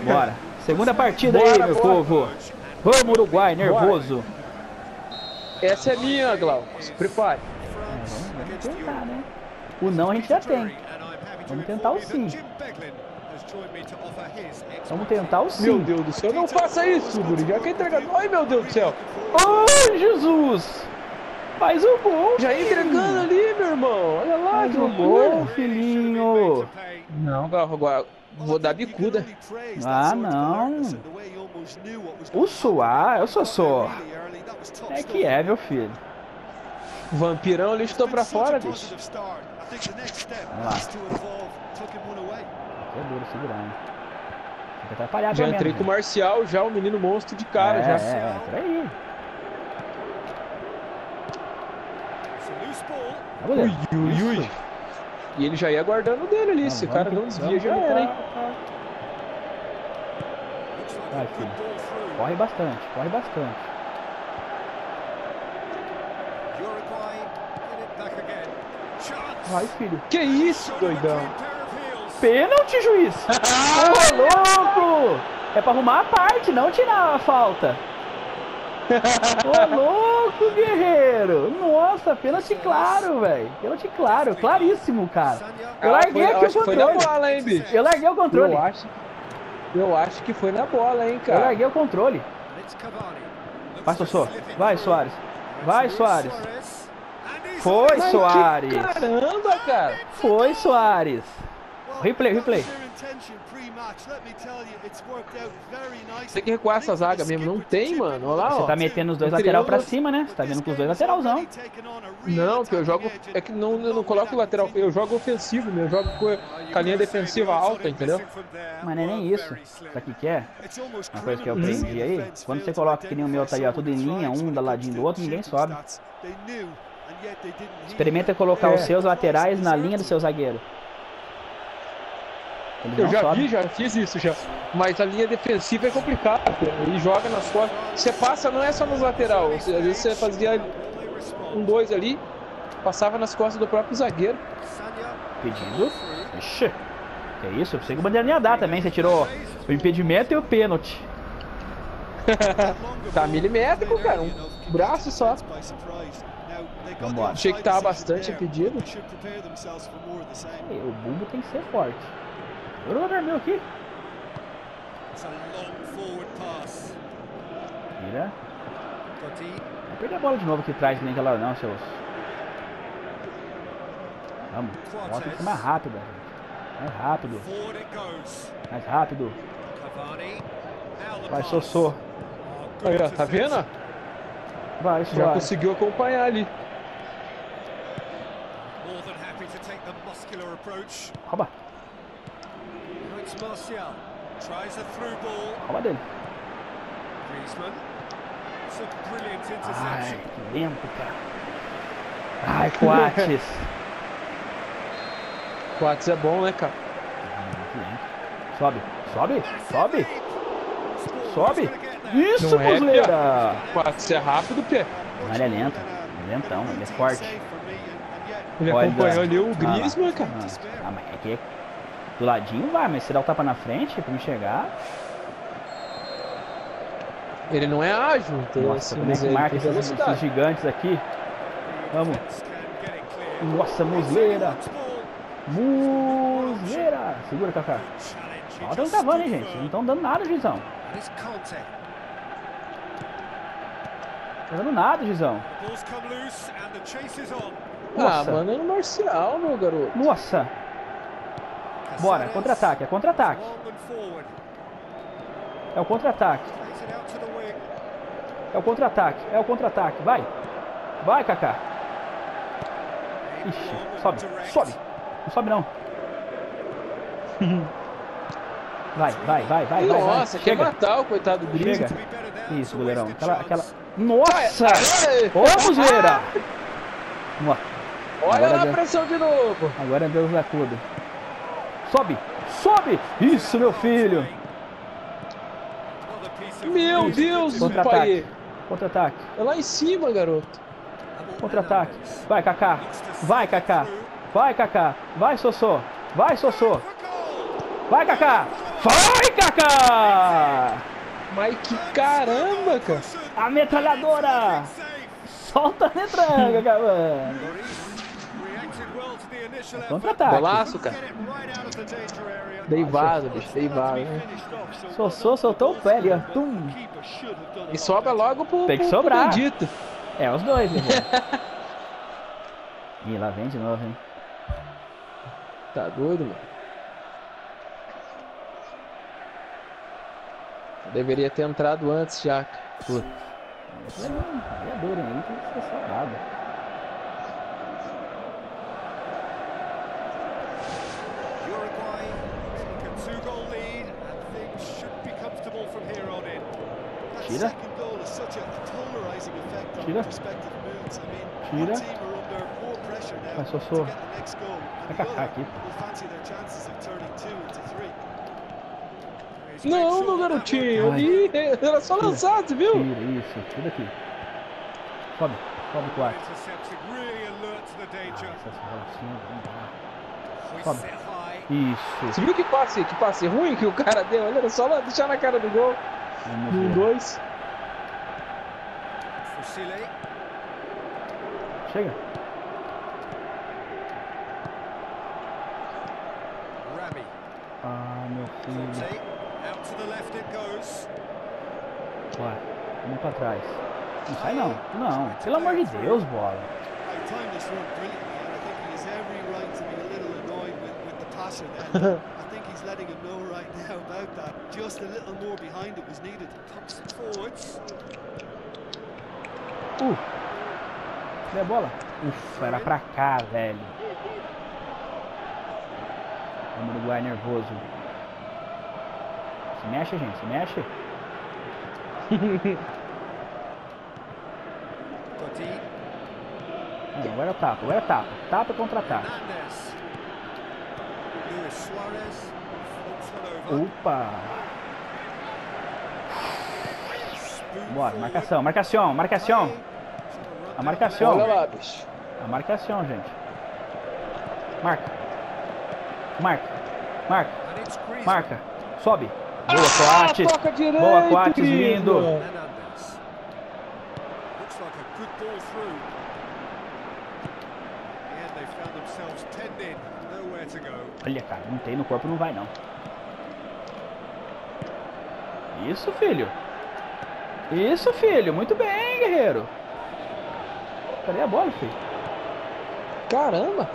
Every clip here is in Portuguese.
Bora. Segunda partida aí, Bora, meu bora. povo. Vamos, Uruguai, nervoso. Essa é minha, Glauco. Se prepare. É, vamos, tentar, né? O não a gente já tem. Vamos tentar o sim. Vamos tentar o sim. Meu Deus do céu, não faça isso, Guri. Já que entregando. Ai, meu Deus do céu. Oh, Jesus! Faz o gol, Já entregando ali, meu irmão. Olha lá, Faz que o gol, filhinho. Não, Glauco, agora vou dar bicuda. Ah, não. O Suar, eu sou só. É que é, meu filho. O vampirão ali estou pra fora, bicho. Vamos lá. É duro segurar, hein? Tem que atrapalhar Já entrei com o? Marcial, já o menino monstro de cara, é, já. É, é, por aí. Ui, ui, ui. E ele já ia guardando dele ali. Se o cara não desvia, já era, hein? filho. Corre bastante, corre bastante. Vai, filho. Que isso, doidão? Pênalti, juiz! Ô, louco! É pra arrumar a parte, não tirar a falta. Ô, louco, guerreiro! Nossa, pênalti claro, velho. Pênalti claro, claríssimo, cara. Eu larguei foi, aqui o controle. bola, hein, bicho? Eu larguei o controle. Eu acho, eu acho que foi na bola, hein, Eu cara. larguei o controle. Vai, Sossô. Vai, Soares. Vai, Soares. Foi, Soares. Caramba, cara. Foi, Soares. Replay, replay. Tem que recuar essa zaga mesmo. Não tem, mano. Olha lá, Você ó. tá metendo os dois Eu lateral pra cima, né? Você tá vendo com os dois lateralzão. Não, que eu jogo. É que não, eu não coloco lateral. Eu jogo ofensivo, meu. Eu jogo com com a linha defensiva alta, entendeu? Mas não é nem isso. Sabe o que que é? Uma coisa que eu aprendi aí. Quando você coloca que nem o meu tá aí, ó, tudo em linha, um da ladinho do outro, ninguém sobe. Experimenta colocar É. os seus laterais na linha do seu zagueiro. Eles Eu já sobem. vi, já fiz isso já. Mas a linha defensiva é complicada. Ele joga nas costas. Você passa, não é só nos lateral. Às vezes você fazia um dois ali, passava nas costas do próprio zagueiro. Pedido. Ixi. Que isso? Eu pensei que o Bandeira ia dar também. Você tirou o impedimento e o pênalti. Tá milimétrico, cara. Um braço só. Vambora. Achei que tava bastante impedido. O bumbo tem que ser forte. O jogador meu aqui. Tira. Vai perder a bola de novo aqui atrás, nem aquela hora não, seus. Vamos. A bola tem que ser mais rápida. Mais rápido. Mais rápido. Vai, Sossô. Aí, ó, tá vendo? Vai, Já Soares. conseguiu acompanhar ali. Rouba. Rouba dele. Ai, que lento, cara. Ai, Coates. Quates é bom, né, cara? Sobe, sobe, sobe. Sobe. Isso, Não é, Muslera. Quates é rápido, Pé. Mas ele é lento. Ele é lentão, ele é forte. Ele Olha. acompanhou ali o Ah. Griezmann, cara. Ah, mas é que do ladinho vai, mas se dá o tapa na frente pra me chegar. Ele não é ágil, então Nossa, assim, como é que marca esses, esses velocidade. gigantes aqui? Vamos. Nossa, Muslera. Muslera. Segura, Kaká. Falta no Cavani, hein, gente. Não estão dando nada, Gizão. Não tá dando nada, Gizão. Ah, Nossa. mano, é no Marcial, meu garoto. Nossa. Bora, contra-ataque, é contra-ataque. É o contra-ataque. É o contra-ataque, é o contra-ataque. Vai. Vai, Kaká. Ixi, sobe, sobe. Não sobe não. Vai, vai, vai, vai, vai. vai. Nossa, quer Chega, matar o coitado do chega. Griezmann. Isso, goleirão. Aquela, aquela... Nossa! Ai, Ô! Nossa, Olha Agora lá a pressão de novo. agora é Deus da cuda. Sobe, sobe! Isso, meu filho! Meu. Deus, Contra-ataque. Contra-ataque. É lá em cima, garoto. Contra-ataque. Vai, Kaká. Vai, Kaká. Vai, Kaká. Vai, Sossô. Vai, Sossô. Vai, Kaká. Foi, Kaká! Mas que caramba, cara. A metralhadora! Solta a metralha, Cavani! Contra-ataque. Golaço, cara. Dei vaza, bicho, dei vaza. Né? Sossô, soltou o pé ali, ó. Tum. E sobra logo pro, Tem que pro, sobrar. pro bendito. É, os dois, né? Ih, lá vem de novo, hein? Tá doido, mano. Deveria ter entrado antes já. Puta. Vereador aí tem que ser saudado. Uruguay take a two-goal lead and things should be comfortable from here on in. That Tira. second goal has such a polarizing effect on Tira. respective moods. I mean, Tira. one team are under more pressure now Vai, to Sossô. get the next goal, Vai and the cacar other aqui. will fancy their chances of turning two into three. He's made Não, meu garotinho. worked. Ali era só lançado, você viu? Tira isso, tira aqui. Sobe, sobe o lá. We Sobe. Isso. Você viu que passe, que passe ruim que o cara deu? Olha, era só lá deixar na cara do gol. Um, dois. Fusile. Chega. Ah, meu filho. Conte. Out to the left it goes. Vai. Vamos pra trás. Não sai não. Não. Pelo amor de Deus, bola. letting him know right now about that. Just a little more behind it was needed. Thompson forwards. Uh. Cadê a bola? Ufa, era pra cá, velho. Vamos Uruguai nervoso. Se mexe, gente, se mexe. Agora é o tapa, agora é tapa. Tapa e contra-ataque. Luis Suarez. Opa! Bora, marcação, marcação, marcação. A marcação. Olha lá, bicho. A marcação, gente. Marca. Marca. Marca. Marca. Sobe. Boa, Ah, Coates. Boa, Coates, lindo. Hernandez. Looks like a good ball through. In the end, they found themselves penned in. Nowhere to go. Olha, cara, não tem no corpo, não vai não. Isso, filho. Isso, filho. Muito bem, guerreiro. Cadê a bola, filho? Caramba.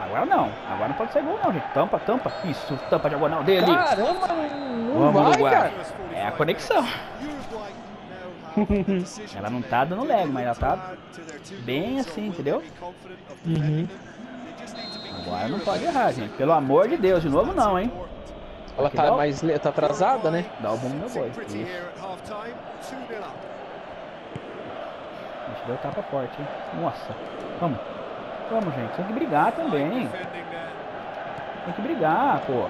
Agora não. Agora não pode ser gol, não, gente. Tampa, tampa. Isso, tampa diagonal dele. Caramba, não Vamos, vai, Uruguai. cara. First 45 É a conexão. Ela não tá dando Do lag, mas ela tá bem assim, entendeu? Uhum. Agora não pode errar, gente. Pelo amor de Deus, de novo não, hein? Ela tá mais tá atrasada, né? Dá o bom meu boi. Pretty Isso. here at half-time. 2-0 up. A gente deu tapa forte, hein? Nossa. Vamos. Vamos, gente. Tem que brigar também. Tem que brigar, pô.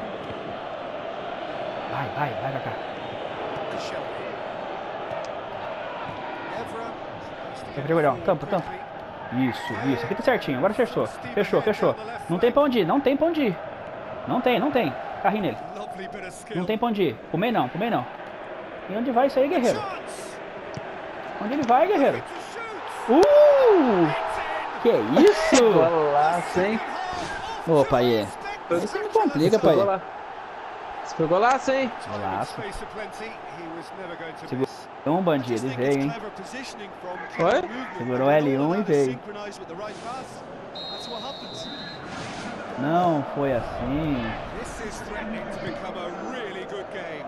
Vai, vai, vai pra cá. Koscielny. Evra. Vai, Gregorião. Tampa, tampa. Isso, isso. Aqui tá certinho. Agora fechou. Fechou, fechou. Não tem pra onde ir, não tem pra onde ir. Não tem, não tem. Carrinho nele. Não tem pra onde ir. Comer não, comer não. E onde vai isso aí, guerreiro? Onde ele vai, guerreiro? Uh! Que isso? Golaço, hein? Opa, aí. Isso me complica, pai. Você pegou golaço, hein? Golaço. Space aplenty. He was never going to Segura- miss. Um bandido, e veio, hein? Oi? Segurou but all L1 of e veio. Não foi assim. Is threatening to become a really good game.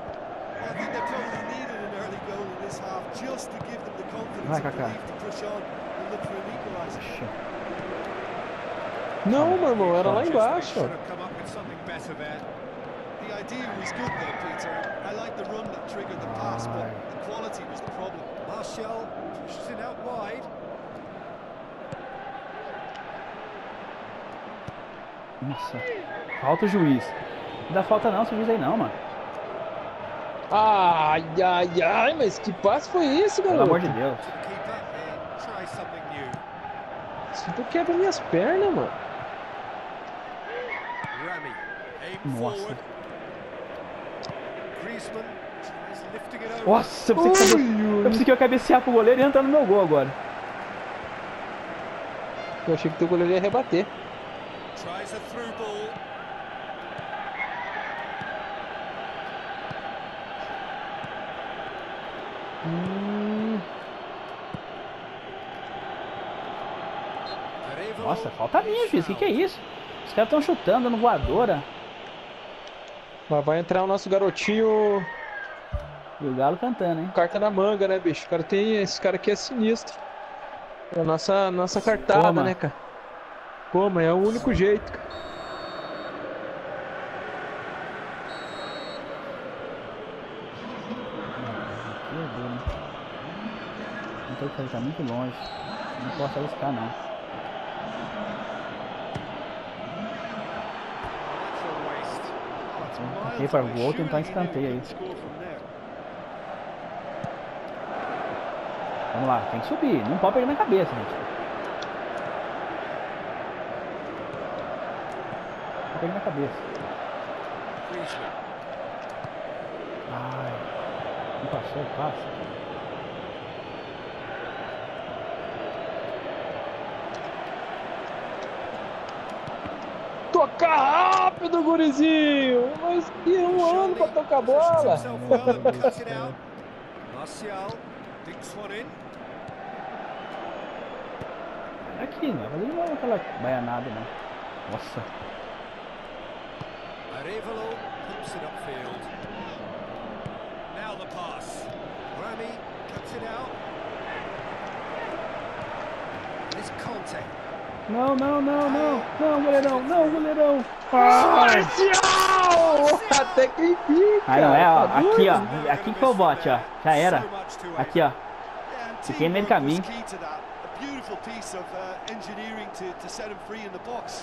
I think they probably needed an early goal in this half just to give them the confidence Vai, Kaká. to push on and look for an equaliser. Não, meu irmão, era lá embaixo. there. The idea was good though, Peter. I like the run that triggered the pass, but the quality was the problem. Martial pushes it out wide. Nossa. Falta o juiz. Não dá falta não, esse juiz aí não, mano. Ai, ai, ai, mas que passe foi esse, Pelo garoto? amor de Deus. Isso tu quebra minhas pernas, mano. Nossa. Nossa, eu pensei, que eu, cabe- eu pensei que eu ia cabecear pro goleiro e entrar no meu gol agora. Eu achei que teu goleiro ia rebater. Tries a through ball. Hum, Arevalo Nossa, falta minha, juiz. O que, que é isso? Os caras estão chutando, dando voadora. mas vai entrar o nosso garotinho E o Galo cantando, hein? carta na manga, né, bicho? O cara tem. Esse cara aqui é sinistro. É a nossa, nossa cartada, Toma. né, cara? Pô, mas é o único jeito, cara. Aqui é duro, hein? Não tem o que fazer, tá muito longe. Não posso arriscar, não. That's a waste. It's miles Toquei para o gol, tentar escanteio aí. Vamos lá, tem que subir. Não pode pegar na cabeça, gente. Pega na cabeça. Ai. Não passou, passa. Rápido, gurizinho! Mas que um ano pra tocar bola! One in. Aqui, não vai de novo aquela baianada, não. Nossa. Arevalo pumps it upfield. Now the pass. Rami cuts it out. It's Conte. Não, não, não, não. Não, goleirão. Não, goleirão. Até que enfim, Aí não é, ó. cara, tá Aqui, ó. Aqui que foi o bote, ó. Já era. Aqui, ó. Fiquei no meio caminho. beautiful piece of uh, engineering to, to set him free in the box.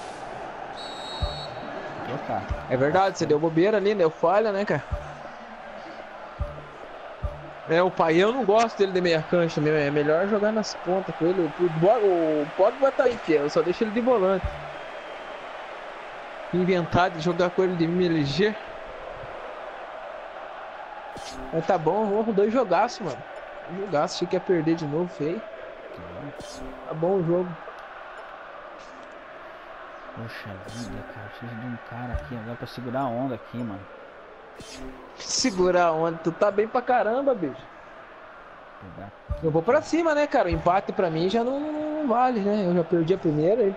Trocar. É verdade, você deu bobeira ali, deu falha, né, cara? É, o pai, eu não gosto dele de meia cancha. É melhor jogar nas pontas com ele. O, o, o Pogba tá. Eu só deixo ele de volante. Inventar de jogar com ele de MLG. Mas tá bom, vamos dois jogaço, mano. Jogaço, achei que ia perder de novo, feio. Tá bom o jogo. Poxa vida, cara. Preciso de um cara aqui agora pra segurar a onda aqui, mano. Segurar a onda, tu tá bem pra caramba, bicho. Eu vou pra cima, né, cara? O empate pra mim já não, não vale, né? Eu já perdi a primeira. e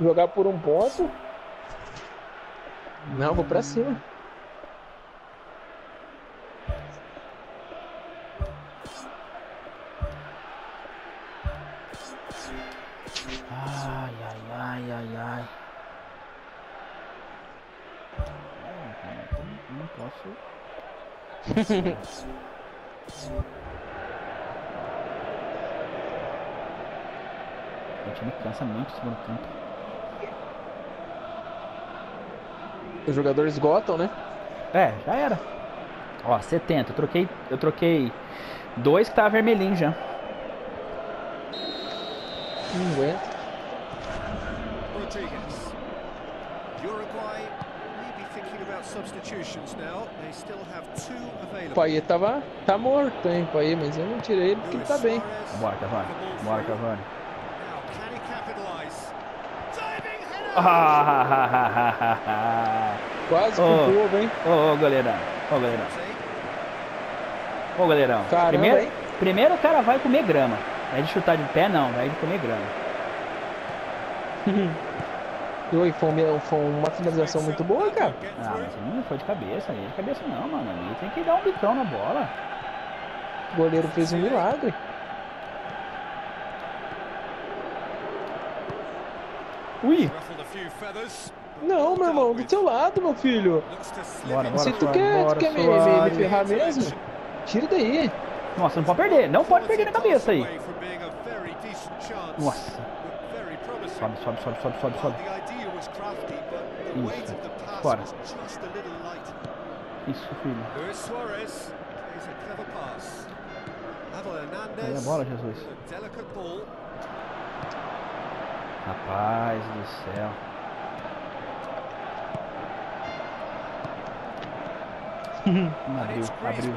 Jogar por um ponto. Não, vou pra cima. Ai, ai, ai, ai, ai. Não, não posso. O time cansa muito o segundo tempo. Os jogadores esgotam, né? É, já era. Ó, 70. Eu troquei, eu troquei dois que tava vermelhinho já. Não aguento. Rodriguez. Uruguay maybe thinking about substitutions now. They still have two O available. Paê tava. tá morto, hein, Paê, mas eu não tirei ele porque ele tá bem. Bora, Cavani. Bora, Cavani. Now, can he capitalize? Diving header! Ah, Quase Ô. com o povo, hein? Ô, ô, goleirão. Ô, goleirão. Ô, goleirão. Caramba, primeiro, hein? primeiro o cara vai comer grama. Vai de chutar de pé, não. Vai de comer grama. Oi, foi, uma- foi uma finalização muito boa, cara. Ah, mas não foi de cabeça. Ali de cabeça não, mano. Ali tem que dar um bicão na bola. O goleiro fez um milagre. Ui! Não, meu irmão, do teu lado, meu filho. Bora, bora, Se tu quer, tu bora, quer me, me- me ferrar mesmo, tira daí. Nossa, não pode perder. Não pode perder na cabeça aí. Nossa. Sobe, sobe, sobe, sobe, sobe, sobe. Isso. Bora. Isso, filho. Aí bola, Jesus. with a delicate ball. Rapaz do céu. Abriu, abriu.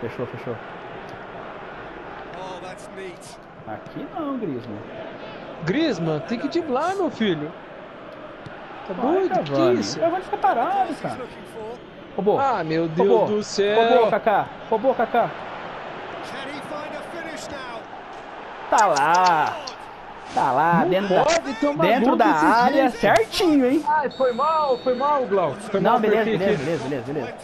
Fechou, fechou. Oh, that's neat. Aqui não, Grisman. Griezmann, tem que driblar, meu filho. Tá Vai, doido? Que que é Cavani. isso? Cavani fica parado, cara. Roubou. Ah, meu Deus Roubou. do Roubou, céu. Kaká. Roubou, Kaká. Finish now? Tá lá. Tá lá, Não dentro da, dentro da área, certinho, hein? Ai, foi mal, foi mal, Glauco. Foi Não, mal, beleza, beleza, beleza, beleza, beleza.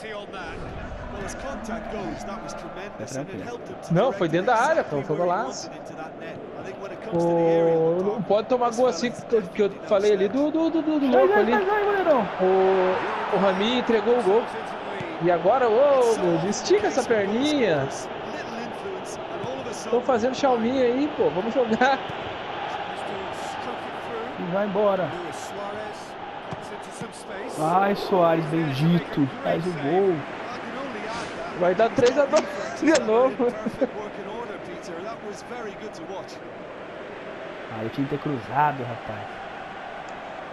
To Não, foi dentro da área, pô, foi golaço. O... Não pode tomar gol assim que, eu- que eu completely falei ali do, do, do, do Vai, louco vai, ali. vai, vai, goleirão. O, o Rami entregou o gol. E agora, ô, Deus, estica essa perninha. Tô fazendo Xiaomi aí, pô, vamos jogar. Vai embora. Ai, Soares, bendito. Faz o gol. Vai dar 3 a 2 de novo. Ah, eu tinha que ter cruzado, rapaz.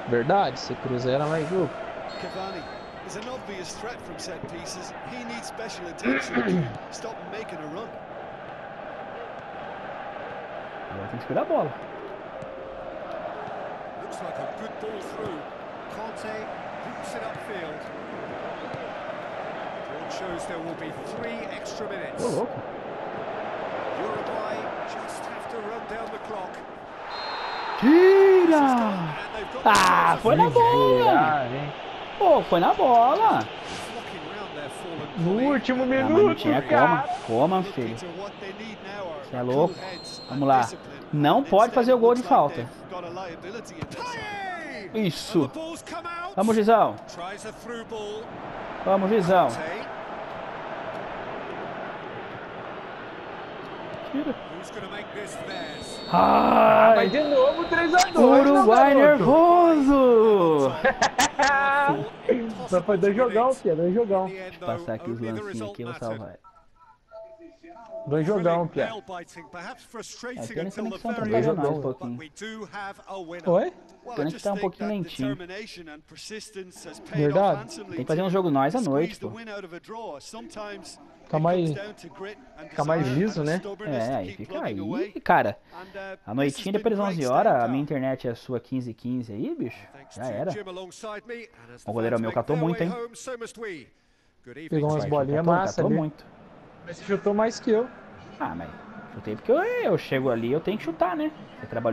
Verdade, se cruzeiro era mais jogo. Cavani is an obvious threat from set pieces. He needs special attention to stop making a run. Agora tem que segurar a bola. Looks like a good ball through. Conte hoops it upfield. It shows there will be three extra minutes. Ô, louco. Uruguay just have to run down the clock. Tira! And they've Ah, foi na bola. Ah, hein? Pô, foi na bola. No último Ah, não minuto, tinha cara. como. Coma, filho. to what they need now are Cê é louco. Vamos lá. Não pode fazer o gol de falta. Isso. Vamos, Gizão. Vamos, Gizão. Tira. Who's going to make this theirs? Vai Ai, de novo 3x2. Uruguai nervoso. Vai fazer dois jogão, filho. Dois jogão. Passar aqui os lancinhos aqui, eu vou salvar. Dois jogão, Pia. É, pena que tá very pra end, nós um jogão. but pouquinho. a. Oi? Pena que tá um pouquinho lentinho. Verdade. Tem que fazer um to jogo nós à noite, pô. of a draw. Sometimes Fica mais- fica mais liso, né? É, aí fica aí. Cara, uh, a has noitinha depois das great 11 horas, a minha internet é sua 15 e 15 aí, bicho. Já era. O goleiro meu catou muito, hein? Pegou umas bolinhas massa catou muito. Mas chutou mais que eu. Ah, mas chutei porque eu, eu chego ali, eu tenho que chutar, né? Você trabalhou